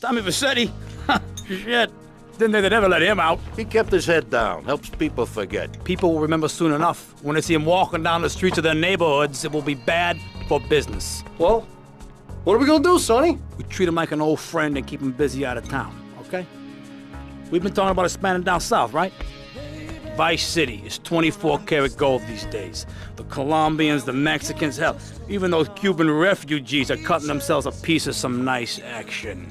Tommy Vercetti? Shit. Didn't think they'd ever let him out. He kept his head down, helps people forget. People will remember soon enough. When they see him walking down the streets of their neighborhoods, it will be bad for business. Well, what are we gonna do, Sonny? We treat him like an old friend and keep him busy out of town, okay? We've been talking about expanding down south, right? Vice City is 24 karat gold these days. The Colombians, the Mexicans, hell, even those Cuban refugees are cutting themselves a piece of some nice action.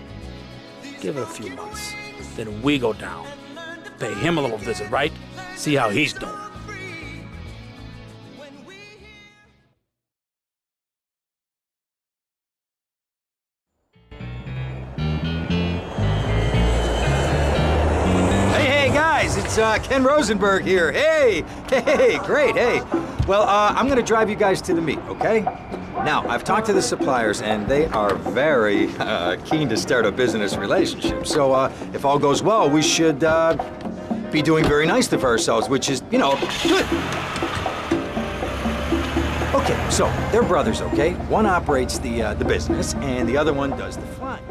Give it a few months. Then we go down. Pay him a little visit, right? See how he's doing. Hey, hey, guys, it's uh, Ken Rosenberg here. Hey, hey, great, hey. Well, uh, I'm gonna drive you guys to the meet, okay? Now, I've talked to the suppliers, and they are very uh, keen to start a business relationship. So, uh, if all goes well, we should uh, be doing very nicely for ourselves, which is, you know, good. Okay, so they're brothers, okay? One operates the uh, the business, and the other one does the flying.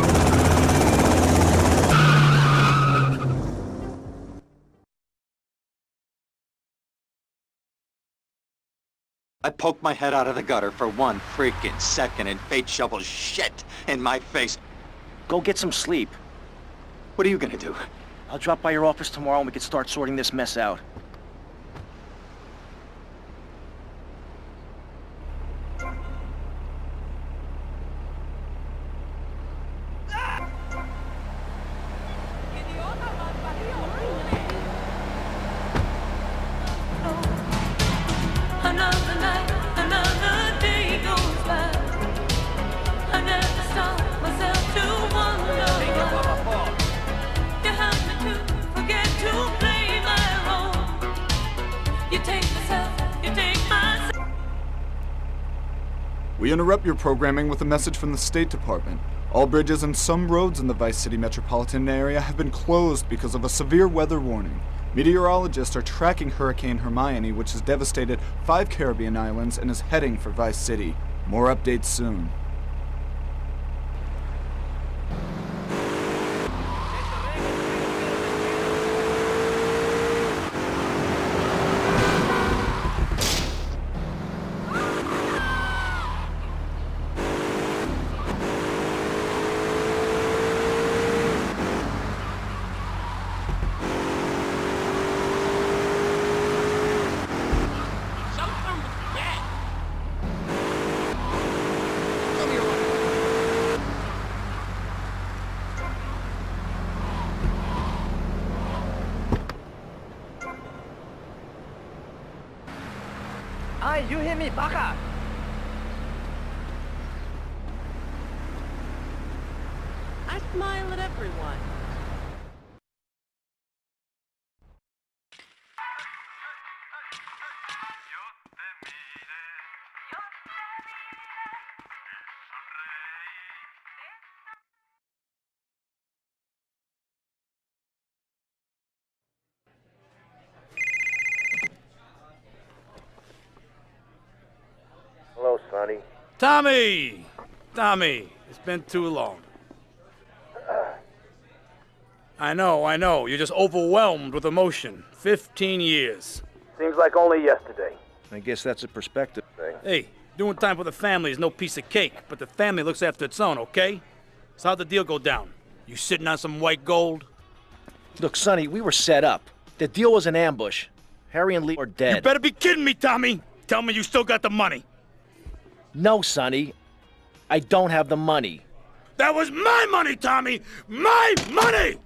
I poked my head out of the gutter for one freaking second and fate shovels shit in my face. Go get some sleep. What are you gonna do? I'll drop by your office tomorrow and we can start sorting this mess out. We interrupt your programming with a message from the State Department. All bridges and some roads in the Vice City metropolitan area have been closed because of a severe weather warning. Meteorologists are tracking Hurricane Hermione, which has devastated five Caribbean islands and is heading for Vice City. More updates soon. You hear me, Baka? I smile at everyone. Tommy! Tommy, it's been too long. I know, I know. You're just overwhelmed with emotion. 15 years. Seems like only yesterday. I guess that's a perspective thing. Hey, doing time for the family is no piece of cake, but the family looks after its own, okay? So how'd the deal go down? You sitting on some white gold? Look, Sonny, we were set up. The deal was an ambush. Harry and Lee are dead. You better be kidding me, Tommy! Tell me you still got the money. No, Sonny. I don't have the money. That was my money, Tommy! My money!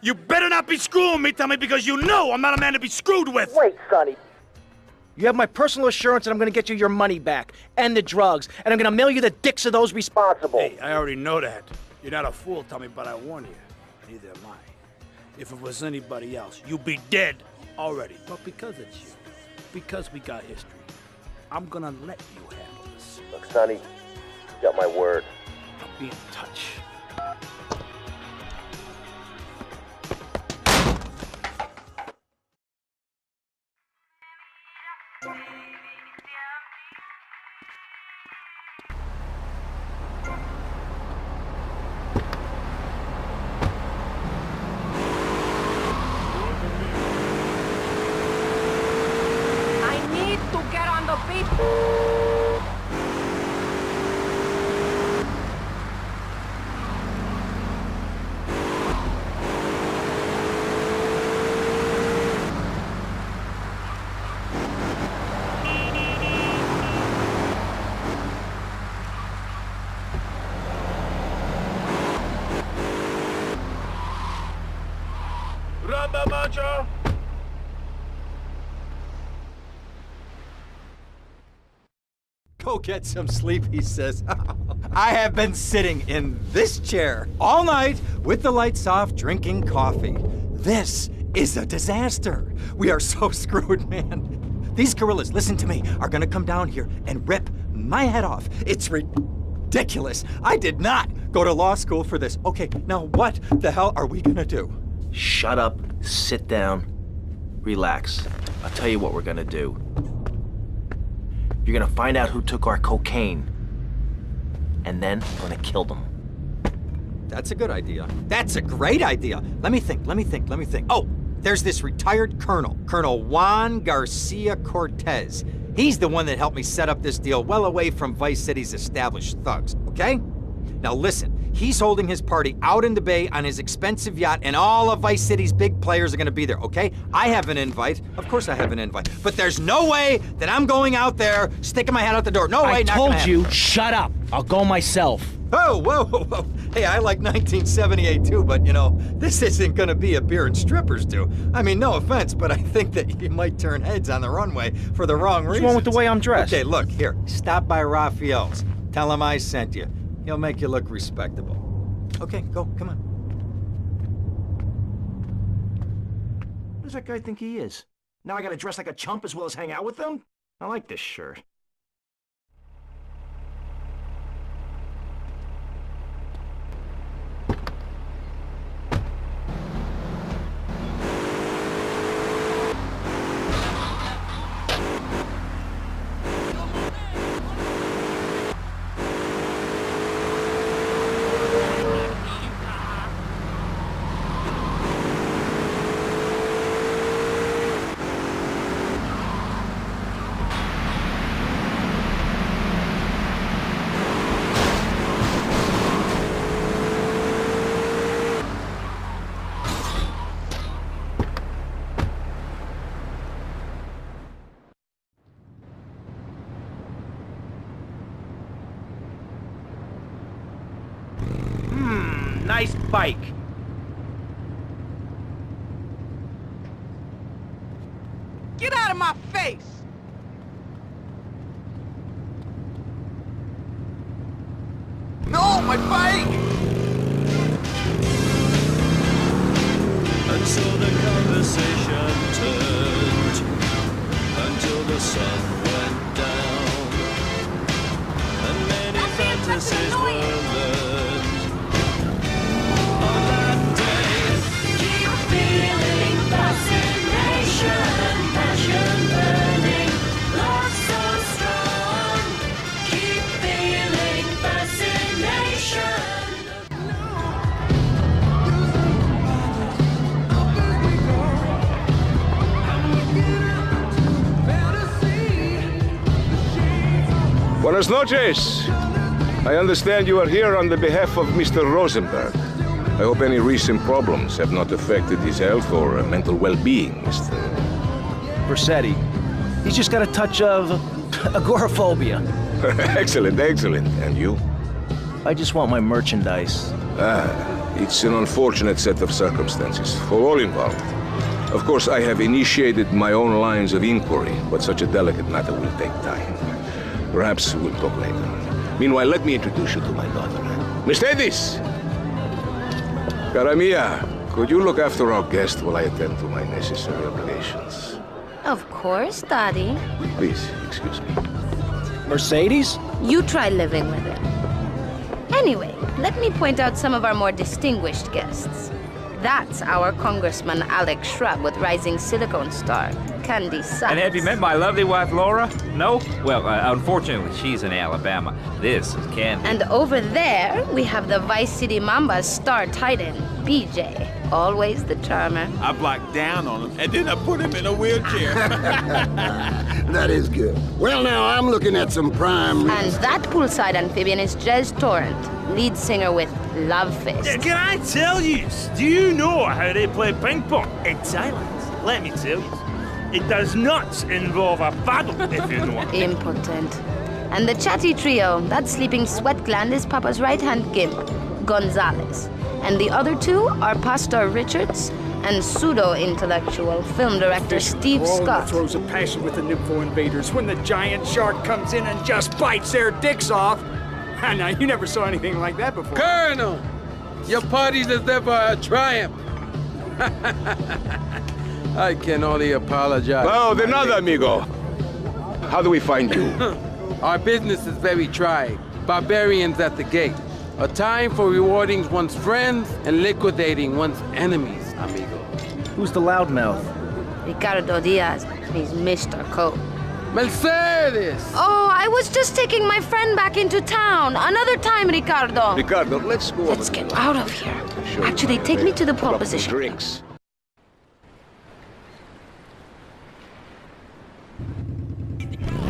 You better not be screwing me, Tommy, because you know I'm not a man to be screwed with! Wait, Sonny. You have my personal assurance that I'm gonna get you your money back and the drugs, and I'm gonna mail you the dicks of those responsible. Hey, I already know that. You're not a fool, Tommy, but I warn you. Neither am I. If it was anybody else, you'd be dead already. But because it's you, because we got history, I'm gonna let you handle this. Look, Sonny, you got my word. I'll be in touch. Macho! Go get some sleep, he says. I have been sitting in this chair all night with the lights off, drinking coffee. This is a disaster. We are so screwed, man. These gorillas, listen to me, are gonna come down here and rip my head off. It's ridiculous. I did not go to law school for this. Okay, now what the hell are we gonna do? Shut up, sit down, relax. I'll tell you what we're gonna do. You're gonna find out who took our cocaine, and then we're gonna kill them. That's a good idea. That's a great idea. Let me think, let me think, let me think. Oh, there's this retired colonel, Colonel Juan Garcia Cortez. He's the one that helped me set up this deal well away from Vice City's established thugs, okay? Now listen, he's holding his party out in the bay on his expensive yacht, and all of Vice City's big players are gonna be there, okay? I have an invite. Of course I have an invite. But there's no way that I'm going out there sticking my head out the door. No way, I told you, shut up. I'll go myself. Oh, whoa, whoa, whoa. Hey, I like 1978 too, but you know, this isn't gonna be a beer and strippers do. I mean, no offense, but I think that you might turn heads on the runway for the wrong reason. What's wrong with the way I'm dressed? Okay, look, here. Stop by Rafael's. Tell him I sent you. He'll make you look respectable. Okay, go, come on. Who does that guy think he is? Now I gotta dress like a chump as well as hang out with them? I like this shirt. Nice bike. Buenas noches. I understand you are here on the behalf of Mr. Rosenberg. I hope any recent problems have not affected his health or uh, mental well-being, Mr. Vercetti. He's just got a touch of agoraphobia. excellent, excellent. And you? I just want my merchandise. Ah, it's an unfortunate set of circumstances for all involved. Of course, I have initiated my own lines of inquiry, but such a delicate matter will take time. Perhaps we'll talk later. Meanwhile, let me introduce you to my daughter. Miss Davis! Cara mia, could you look after our guest while I attend to my necessary obligations? Of course, Daddy. Please, excuse me. Mercedes? You try living with it. Anyway, let me point out some of our more distinguished guests. That's our Congressman Alex Shrub with Rising Silicon Star, Candy Suxxx. And have you met my lovely wife, Laura? No? Well, uh, unfortunately, she's in Alabama. This is Candy. And over there, we have the Vice City Mamba star titan, BJ. Always the charmer. I blocked down on him, and then I put him in a wheelchair. That is good. Well, now I'm looking at some prime. And that poolside amphibian is Jez Torrent, lead singer with Love Fist. Can I tell you? Do you know how they play ping pong in Thailand? Let me tell you. It does not involve a paddle, if you know what I mean. Impotent. And the chatty trio, that sleeping sweat gland is Papa's right hand gimp, Gonzalez. And the other two are Pastor Richards and pseudo intellectual film director Steve All Scott. the throes of passion with the Nympho invaders when the giant shark comes in and just bites their dicks off. Ah, now, you never saw anything like that before. Colonel, your party is never a triumph. I can only apologize. Oh, the nada, amigo. How do we find you? Our business is very trying. Barbarians at the gate. A time for rewarding one's friends and liquidating one's enemies, amigo. Who's the loudmouth? Ricardo Diaz. He's Mr. Coke. Mercedes! Oh, I was just taking my friend back into town. Another time, Ricardo. Ricardo, let's go Let's get out of here. Actually, take me to the pole position. Drinks.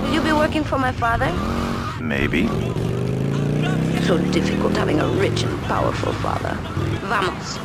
Will you be working for my father? Maybe. So difficult having a rich and powerful father. Vamos.